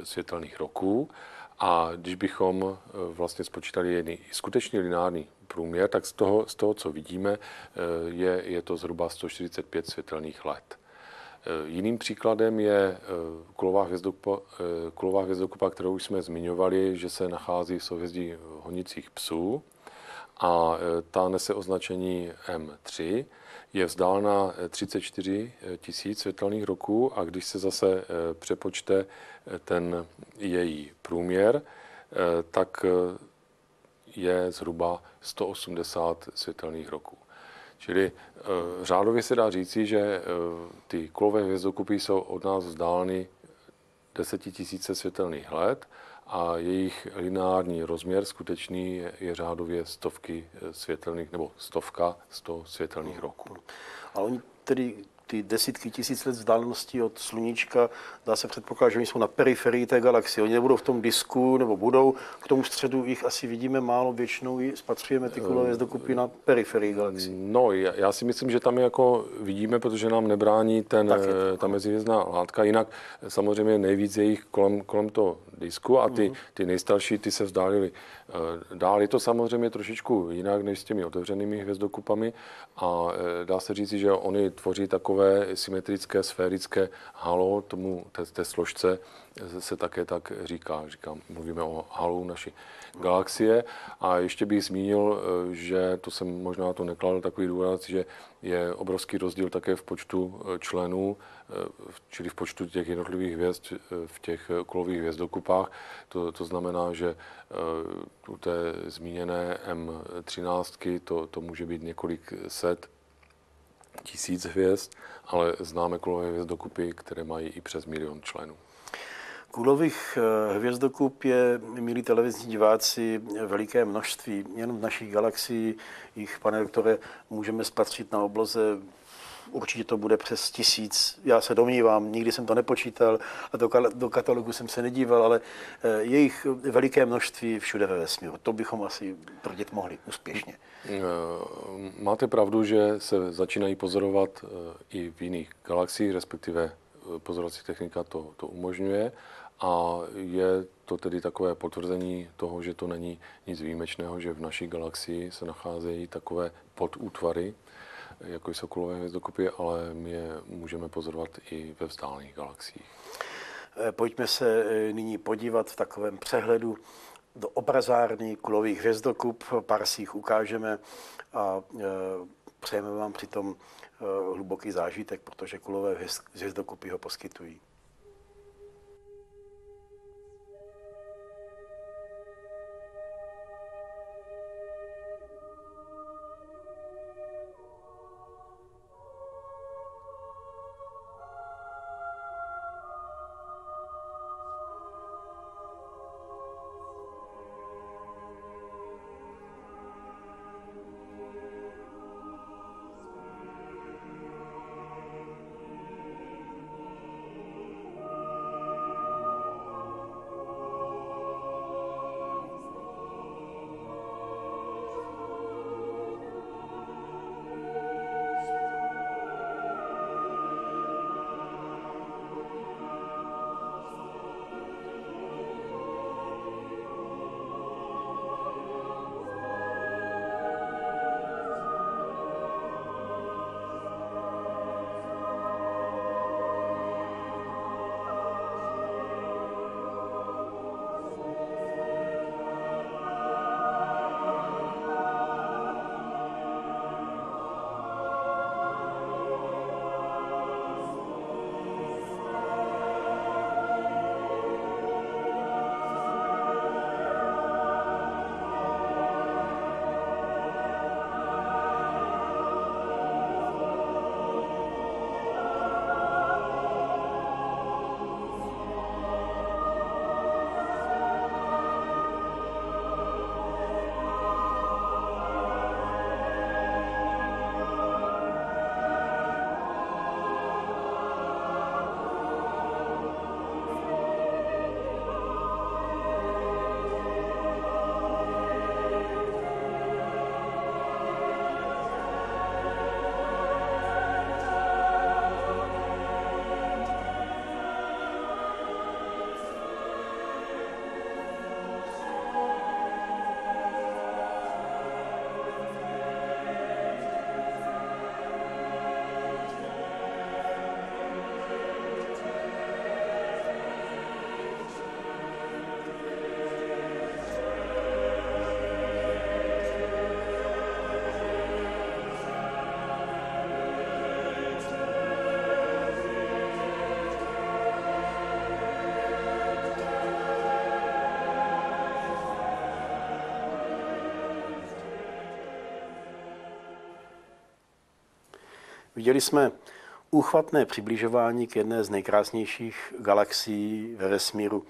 světelných roků. A když bychom vlastně spočítali jedný skutečně lineární průměr, tak z toho, z toho co vidíme, je, je to zhruba 145 světelných let. Jiným příkladem je kulová hvězdokupa, kulová hvězdokupa, kterou už jsme zmiňovali, že se nachází v souhvězdí honicích psů. A ta nese označení M3 je vzdálená 34 eh, tisíc světelných roků. A když se zase eh, přepočte eh, ten její průměr, tak je zhruba 180 světelných roků. Čili řádově se dá říci, že ty kulové hvězdokupy jsou od nás vzdáleny desetitisíce světelných let a jejich lineární rozměr skutečný je, je řádově stovky světelných, nebo stovka sto světelných roků. A oni tedy ty desítky tisíc let vzdálenosti od sluníčka, dá se předpokládat, že oni jsou na periferii té galaxie. Oni nebudou v tom disku, nebo budou, k tomu středu jich asi vidíme málo, většinou i spatřujeme ty kulové dokupy na periferii galaxie. No, já, já si myslím, že tam je jako vidíme, protože nám nebrání ten, ta mezihvězdná látka. Jinak samozřejmě nejvíc je jich kolem, kolem toho disku a ty, mm. ty nejstarší, ty se vzdálili eh, dál. Je to samozřejmě trošičku jinak než s těmi otevřenými hvězdokupami a eh, dá se říct, že oni tvoří takové symetrické, sférické halo, tomu té, té složce se také tak říká. Říkám, mluvíme o halu naší galaxie. A ještě bych zmínil, eh, že to jsem možná to nekladl takový důraz, že je obrovský rozdíl také v počtu eh, členů, eh, čili v počtu těch jednotlivých hvězd v těch kulových hvězdokupách. To, to znamená, že u té zmíněné M13 to, to může být několik set tisíc hvězd, ale známe kulové hvězdokupy, které mají i přes milion členů. Kulových eh, hvězdokup je, milí televizní diváci, veliké množství. Jenom v naší galaxii jich, pane doktore, můžeme spatřit na obloze určitě to bude přes tisíc. Já se domnívám, nikdy jsem to nepočítal a do, do katalogu jsem se nedíval, ale eh, je jich veliké množství všude ve vesmíru. To bychom asi tvrdit mohli úspěšně. Eh, máte pravdu, že se začínají pozorovat i v jiných galaxiích, respektive pozorovací technika to, to umožňuje. A je to tedy takové potvrzení toho, že to není nic výjimečného, že v naší galaxii se nacházejí takové podútvary, jako jsou kulové hvězdokupy, ale my je můžeme pozorovat i ve vzdálených galaxiích. Eh, pojďme se eh, nyní podívat v takovém přehledu do obrazárny kulových hvězdokup. Pár si jich ukážeme a eh, přejeme vám přitom hluboký zážitek, protože kulové hvězdokupy ho poskytují. Viděli jsme úchvatné přibližování k jedné z nejkrásnějších galaxií ve vesmíru.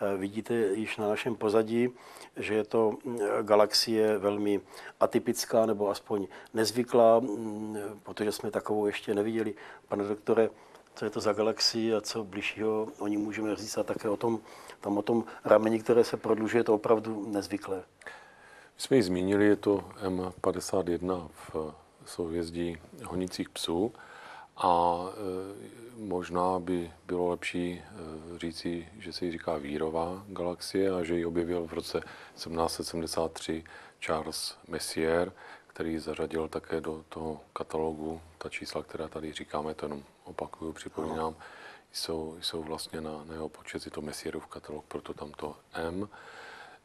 Eh, vidíte již na našem pozadí, že je to mm, galaxie velmi atypická nebo aspoň nezvyklá, mm, protože jsme takovou ještě neviděli. Pane doktore, co je to za galaxii a co bližšího o ní můžeme říct a také o tom, tam o tom rameni, které se prodlužuje, to opravdu nezvyklé. My jsme ji zmínili, je to M51 v souhvězdí honících psů a e, možná by bylo lepší e, říci, že se jí říká vírová galaxie a že ji objevil v roce 1773 Charles Messier, který zařadil také do toho katalogu ta čísla, která tady říkáme, to jenom opakuju, připomínám, jsou, jsou vlastně na, na jeho počet, je to Messierův katalog, proto tam to M.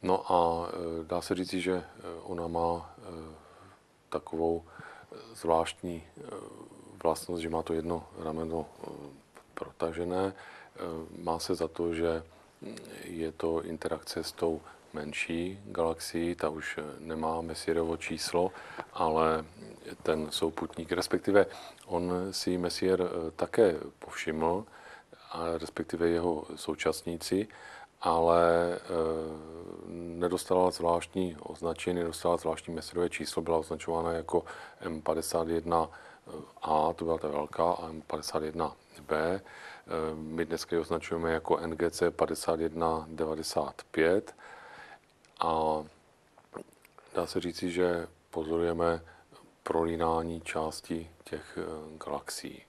No a e, dá se říci, že ona má takovou zvláštní vlastnost, že má to jedno rameno eh, protažené. Eh, má se za to, že je to interakce s tou menší galaxií, ta už nemá Messierovo číslo, ale ten souputník, respektive on si Messier eh, také povšiml, a respektive jeho současníci, ale e, nedostala zvláštní označení, nedostala zvláštní Messierové číslo, byla označována jako M51 a, to byla ta velká, a 51B. My dneska ji označujeme jako NGC 5195 a dá se říci, že pozorujeme prolínání části těch eh, galaxií.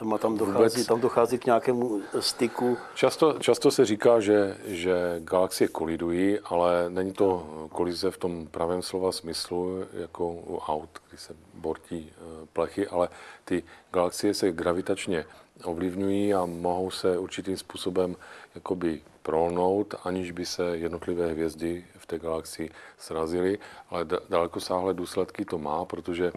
Tam, tam, dochází, tam dochází k nějakému styku. Často, často se říká, že, že galaxie kolidují, ale není to kolize v tom pravém slova smyslu, jako u aut, kdy se bortí eh, plechy, ale ty galaxie se gravitačně ovlivňují a mohou se určitým způsobem jakoby prolnout, aniž by se jednotlivé hvězdy v té galaxii srazily, ale daleko sáhlé důsledky to má, protože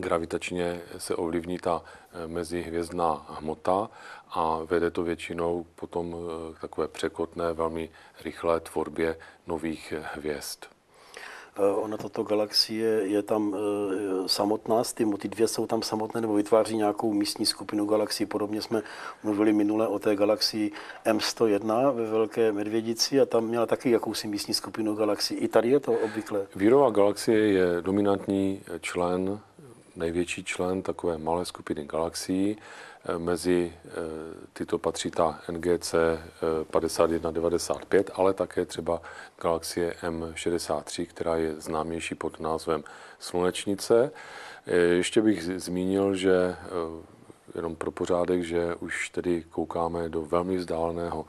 gravitačně se ovlivní ta eh, mezihvězdná hmota a vede to většinou potom eh, k takové překotné, velmi rychlé tvorbě nových eh, hvězd. Ona tato galaxie je tam samotná, ty, ty dvě jsou tam samotné nebo vytváří nějakou místní skupinu galaxií. Podobně jsme mluvili minule o té galaxii M101 ve Velké Medvědici a tam měla taky jakousi místní skupinu galaxií. I tady je to obvykle. Vírová galaxie je dominantní člen největší člen takové malé skupiny galaxií. Eh, mezi eh, tyto patří ta NGC 5195, eh, ale také třeba galaxie M63, která je známější pod názvem Slunečnice. Ještě bych zmínil, že jenom pro pořádek, že už tedy koukáme do velmi vzdáleného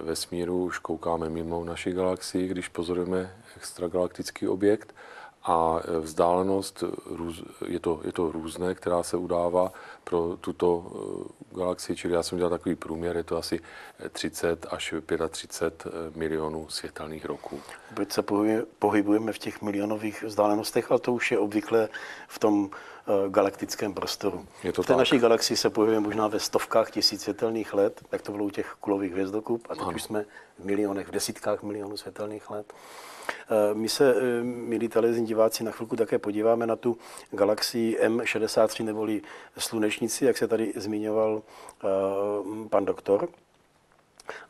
vesmíru, už koukáme mimo naši galaxii, když pozorujeme extragalaktický objekt a vzdálenost je to, je to různé, která se udává pro tuto eh, galaxii, čili já jsem dělal takový průměr, je to asi 30 až 35 eh, milionů světelných roků. Byť se pohybujeme v těch milionových vzdálenostech, ale to už je obvykle v tom galaktickém prostoru. Je to v té tak. naší galaxii se pohybujeme možná ve stovkách tisíc světelných let, jak to bylo u těch kulových hvězdokup, a teď ano. už jsme v milionech, v desítkách milionů světelných let. Eh, my se, eh, milí televizní diváci, na chvilku také podíváme na tu galaxii M63 neboli slunečnici, jak se tady zmiňoval eh, pan doktor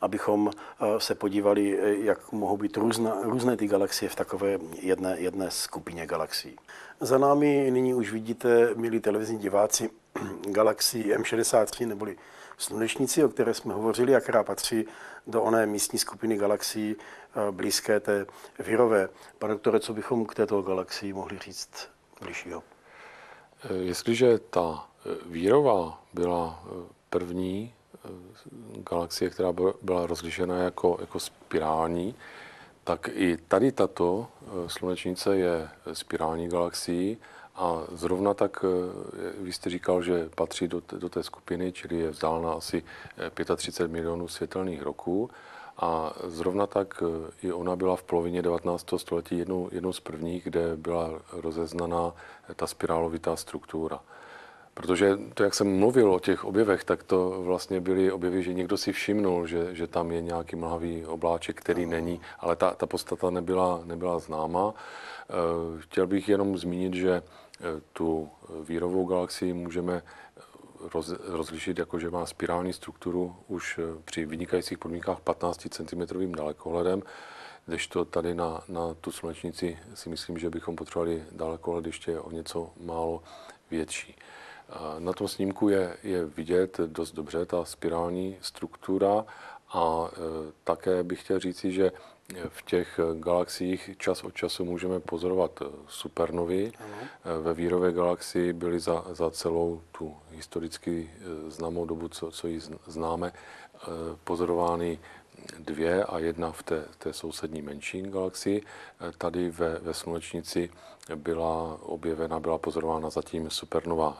abychom se podívali, jak mohou být různa, různé ty galaxie v takové jedné, jedné skupině galaxií. Za námi nyní už vidíte, milí televizní diváci, galaxii M63 neboli slunečnici, o které jsme hovořili a která patří do oné místní skupiny galaxií eh, blízké té virové. Pane doktore, co bychom k této galaxii mohli říct bližšího? Eh, jestliže ta eh, vírová byla první galaxie, která byla rozlišena jako, jako spirální, tak i tady tato slunečnice je spirální galaxií a zrovna tak, eh, vy jste říkal, že patří do, do té skupiny, čili je vzdálená asi 35 eh, milionů světelných roků. A zrovna tak eh, i ona byla v polovině 19. století jednou, jednou z prvních, kde byla rozeznaná ta spirálovitá struktura. Protože to, jak jsem mluvil o těch objevech, tak to vlastně byly objevy, že někdo si všimnul, že, že tam je nějaký mlhavý obláček, který není, ale ta, ta podstata nebyla, nebyla známa. Chtěl bych jenom zmínit, že tu vírovou galaxii můžeme roz, rozlišit jako, že má spirální strukturu už při vynikajících podmínkách 15 cm dalekohledem, to tady na, na tu slunečnici si myslím, že bychom potřebovali dalekohled ještě o něco málo větší. Na tom snímku je, je vidět dost dobře ta spirální struktura a e, také bych chtěl říci, že v těch galaxiích čas od času můžeme pozorovat supernovy. Ano. E, ve Vírové galaxii byly za, za celou tu historicky známou dobu, co, co ji známe, pozorovány dvě a jedna v té, té sousední menší galaxii. Tady ve, ve slunečnici byla objevena, byla pozorována zatím supernova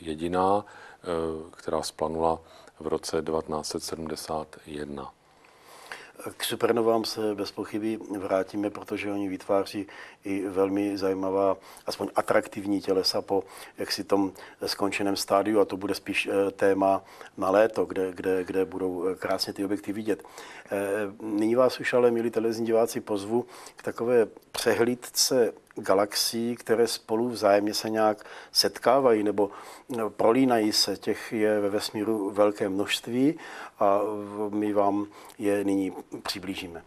jediná, která splanula v roce 1971. K supernovám se bez pochyby vrátíme, protože oni vytváří i velmi zajímavá, aspoň atraktivní tělesa po jaksi tom skončeném stádiu a to bude spíš eh, téma na léto, kde, kde, kde budou eh, krásně ty objekty vidět. Eh, nyní vás už ale, milí televizní diváci, pozvu k takové přehlídce galaxií, které spolu vzájemně se nějak setkávají nebo prolínají se. Těch je ve vesmíru velké množství a my vám je nyní přiblížíme.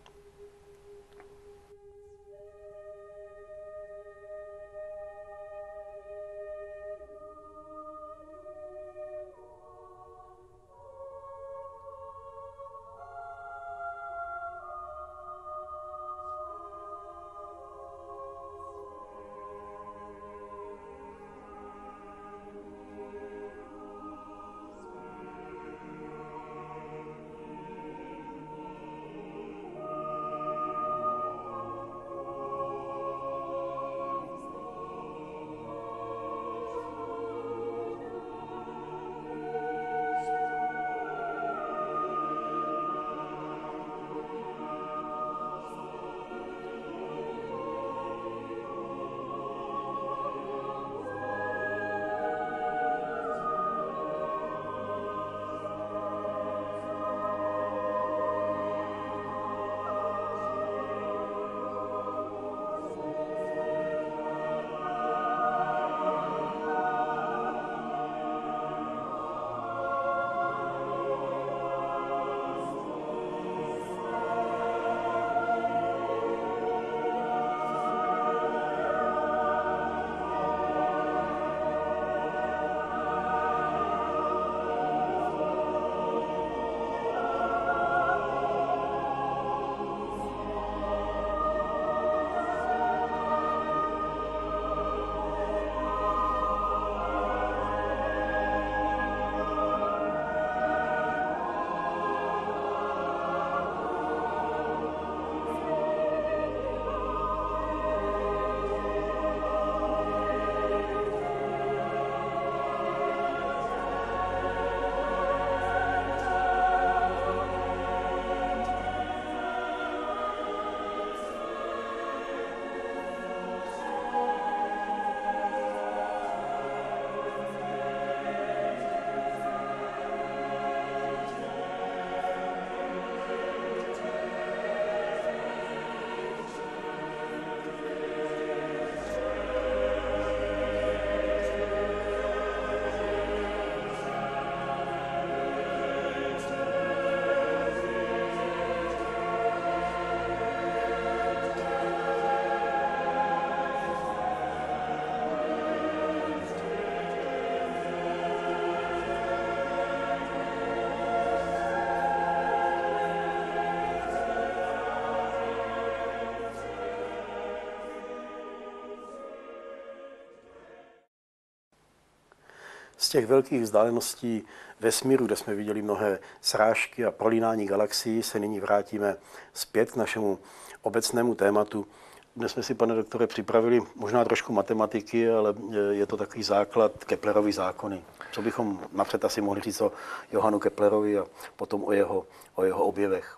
Těch velkých vzdáleností vesmíru, kde jsme viděli mnohé srážky a prolínání galaxií, se nyní vrátíme zpět k našemu obecnému tématu. Dnes jsme si, pane doktore, připravili možná trošku matematiky, ale je to takový základ Keplerovy zákony. Co bychom napřed asi mohli říct o Johanu Keplerovi a potom o jeho, o jeho objevech?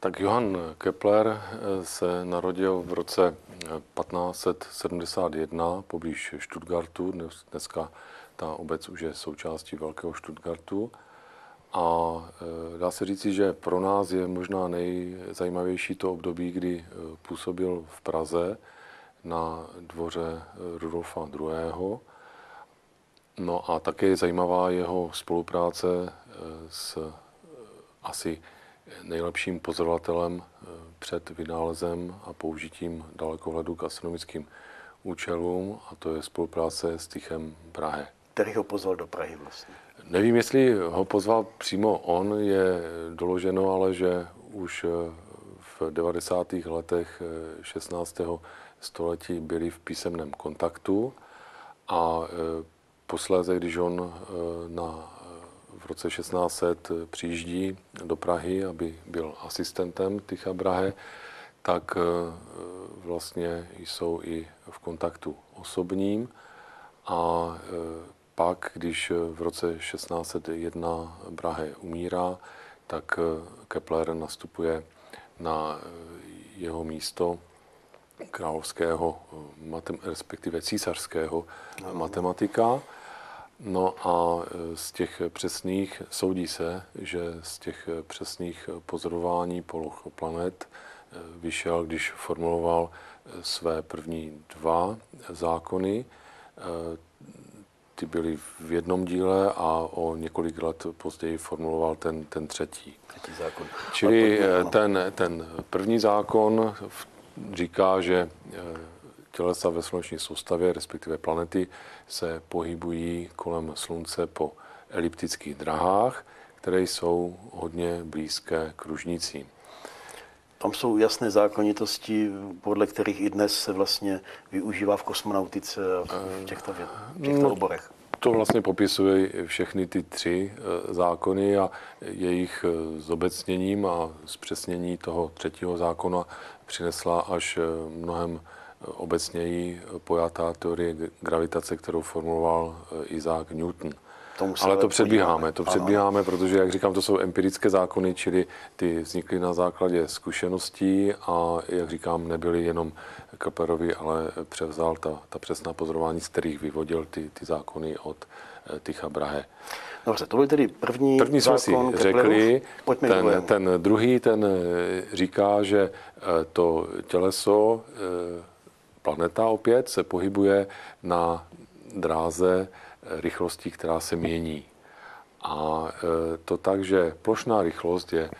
Tak Johann Kepler se narodil v roce 1571 poblíž Stuttgartu, dneska ta obec už je součástí Velkého Stuttgartu. A e, dá se říci, že pro nás je možná nejzajímavější to období, kdy e, působil v Praze na dvoře Rudolfa II. No a také je zajímavá jeho spolupráce s asi nejlepším pozorovatelem před vynálezem a použitím dalekohledu k astronomickým účelům a to je spolupráce s Tychem Prahe. Který ho pozval do Prahy vlastně? Nevím, jestli ho pozval přímo on, je doloženo, ale že už v 90. letech 16. století byli v písemném kontaktu a e, posléze, když on na, v roce 1600 přijíždí do Prahy, aby byl asistentem Tycha Brahe, tak vlastně jsou i v kontaktu osobním a pak, když v roce 1601 Brahe umírá, tak Kepler nastupuje na jeho místo královského, respektive císařského matematika. No a z těch přesných, soudí se, že z těch přesných pozorování poloh planet vyšel, když formuloval své první dva zákony. Ty byly v jednom díle a o několik let později formuloval ten, ten třetí. třetí zákon. Čili ten, ten první zákon říká, že eh, tělesa ve sluneční soustavě, respektive planety, se pohybují kolem Slunce po eliptických drahách, které jsou hodně blízké kružnicím. Tam jsou jasné zákonitosti, podle kterých i dnes se vlastně využívá v kosmonautice a v těchto, věd, v těchto no, oborech. To vlastně popisuje všechny ty tři eh, zákony a jejich eh, zobecněním a zpřesnění toho třetího zákona přinesla až eh, mnohem obecněji pojatá teorie gravitace, kterou formuloval Isaac Newton. Ale to předbíháme, to předbíháme, protože, jak říkám, to jsou empirické zákony, čili ty vznikly na základě zkušeností a, jak říkám, nebyly jenom Keplerovi, ale převzal ta, ta přesná pozorování, z kterých vyvodil ty, ty zákony od eh, Tycha Brahe. Dobře, to byl tedy první První jsme si řekli, ten, ten druhý, ten eh, říká, že eh, to těleso, planeta opět, se pohybuje na dráze rychlostí, která se mění. A e, to tak, že plošná rychlost je e,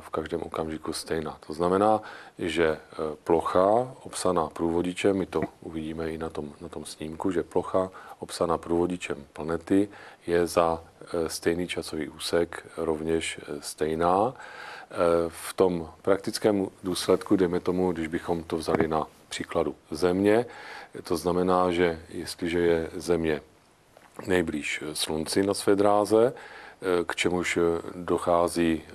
v každém okamžiku stejná. To znamená, že e, plocha obsaná průvodičem, my to uvidíme i na tom, na tom snímku, že plocha obsaná průvodičem planety je za stejný časový úsek rovněž stejná. V tom praktickém důsledku, dejme tomu, když bychom to vzali na příkladu Země, to znamená, že jestliže je Země nejblíž Slunci na své dráze, eh, k čemuž eh, dochází eh,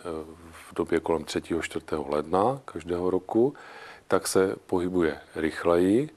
v době kolem 3. 4. ledna každého roku, tak se pohybuje rychleji,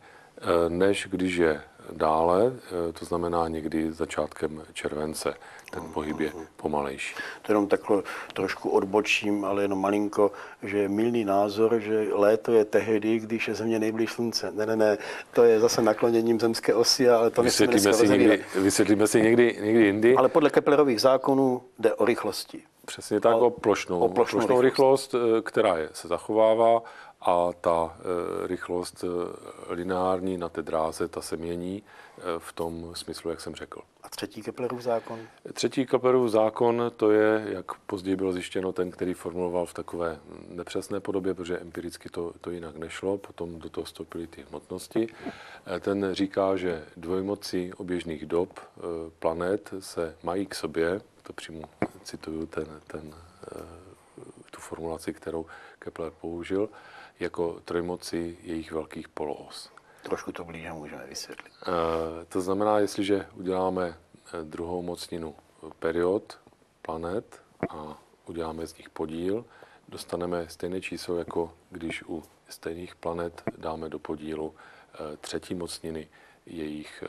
než když je dále, to znamená někdy začátkem července ten pohyb je pomalejší. To jenom takhle trošku odbočím, ale jenom malinko, že je milný názor, že léto je tehdy, když je země nejblíž slunce. Ne, ne, ne, to je zase nakloněním zemské osy, ale to vysvětlíme si, někdy, vysvětlíme si někdy, někdy jindy. Ale podle Keplerových zákonů jde o rychlosti. Přesně tak, o, o plošnou, o plošnou, plošnou rychlost. rychlost, eh, která je, se zachovává a ta e, rychlost e, lineární na té dráze, ta se mění e, v tom smyslu, jak jsem řekl. A třetí Keplerův zákon? Třetí Keplerův zákon, to je, jak později bylo zjištěno, ten, který formuloval v takové nepřesné podobě, protože empiricky to, to jinak nešlo, potom do toho vstoupily ty hmotnosti. Ten říká, že dvojmoci oběžných dob planet se mají k sobě, to přímo cituju ten, ten, tu formulaci, kterou Kepler použil, jako trojmoci jejich velkých poloos. Trošku to blíže můžeme vysvětlit. E, to znamená, jestliže uděláme eh, druhou mocninu period planet a uděláme z nich podíl, dostaneme stejné číslo, jako když u stejných planet dáme do podílu třetí mocniny jejich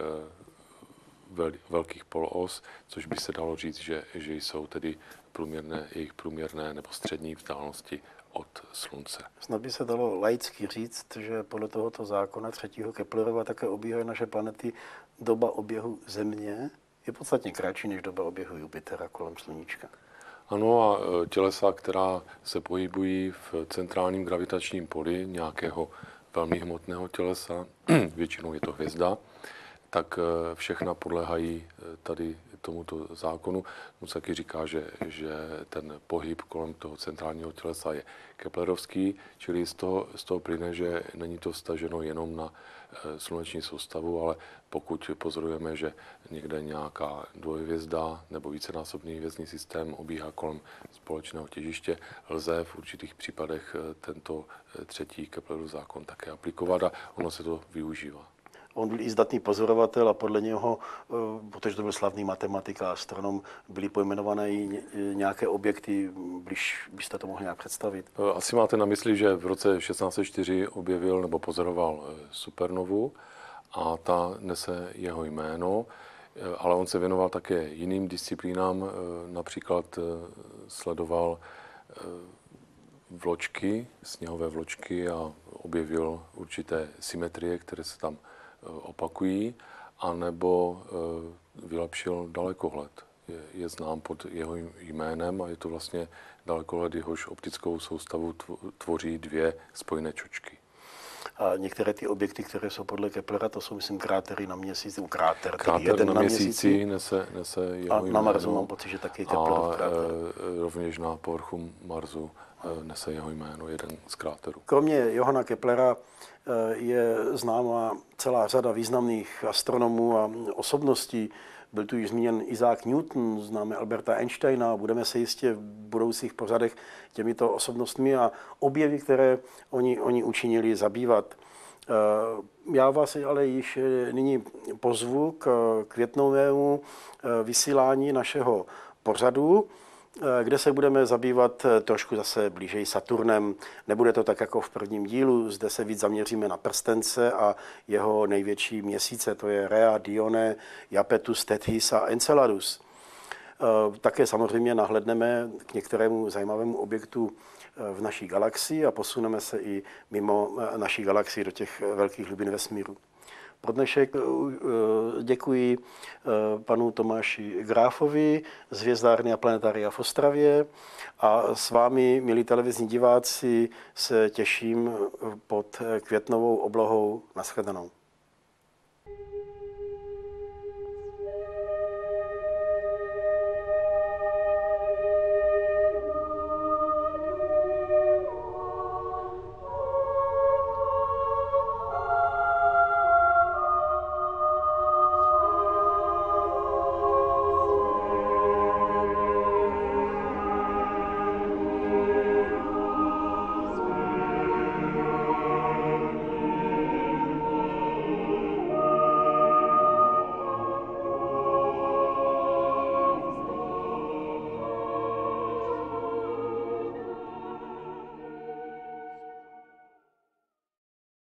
vel, velkých poloos, což by se dalo říct, že, že jsou tedy průměrné, jejich průměrné nebo střední vzdálenosti od Slunce. Snad by se dalo laicky říct, že podle tohoto zákona třetího Keplerova také obíhají naše planety doba oběhu Země je podstatně kratší než doba oběhu Jupitera kolem Sluníčka. Ano a e, tělesa, která se pohybují v centrálním gravitačním poli nějakého velmi hmotného tělesa, většinou je to hvězda, tak všechna podléhají tady tomuto zákonu. On se taky říká, že, že ten pohyb kolem toho centrálního tělesa je keplerovský, čili z toho, z toho plyne, že není to staženo jenom na e, sluneční soustavu, ale pokud pozorujeme, že někde nějaká dvojhvězda nebo vícenásobný hvězdný systém obíhá kolem společného těžiště, lze v určitých případech e, tento e, třetí Keplerův zákon také aplikovat a ono se to využívá. On byl i zdatný pozorovatel a podle něho, eh, protože to byl slavný matematik a astronom, byly pojmenované i nějaké objekty, když byste to mohli nějak představit. Eh, asi máte na mysli, že v roce 1604 objevil nebo pozoroval eh, supernovu a ta nese jeho jméno, ale on se věnoval také jiným disciplínám, například sledoval vločky, sněhové vločky a objevil určité symetrie, které se tam opakují, anebo eh, vylepšil dalekohled. Je, je znám pod jeho jménem a je to vlastně dalekohled, jehož optickou soustavu tvoří dvě spojené čočky. A některé ty objekty, které jsou podle Keplera, to jsou, myslím, krátery na měsíci, kráter, kráter jeden na, na měsíci, měsíci nese, nese jeho A na Marsu mám pocit, že taky kráter. A eh, rovněž na povrchu Marsu eh, nese jeho jméno, jeden z kráterů. Kromě Johana Keplera Eh, je známá celá řada významných astronomů a osobností. Byl tu již zmíněn Isaac Newton, známe Alberta Einsteina, budeme se jistě v budoucích pořadech těmito osobnostmi a objevy, které oni, oni učinili, zabývat. Eh, já vás ale již nyní pozvu k květnovému eh, vysílání našeho pořadu. Eh, kde se budeme zabývat eh, trošku zase blížej Saturnem. Nebude to tak jako v prvním dílu, zde se víc zaměříme na prstence a jeho největší měsíce, to je Rea, Dione, Japetus, Tethys a Enceladus. Eh, také samozřejmě nahledneme k některému zajímavému objektu v naší galaxii a posuneme se i mimo naší galaxii do těch velkých hlubin vesmíru. Pro dnešek eh, eh, děkuji eh, panu Tomáši Gráfovi z Hvězdárny a Planetária v Ostravě a s vámi, milí televizní diváci, se těším pod květnovou oblohou. Naschledanou.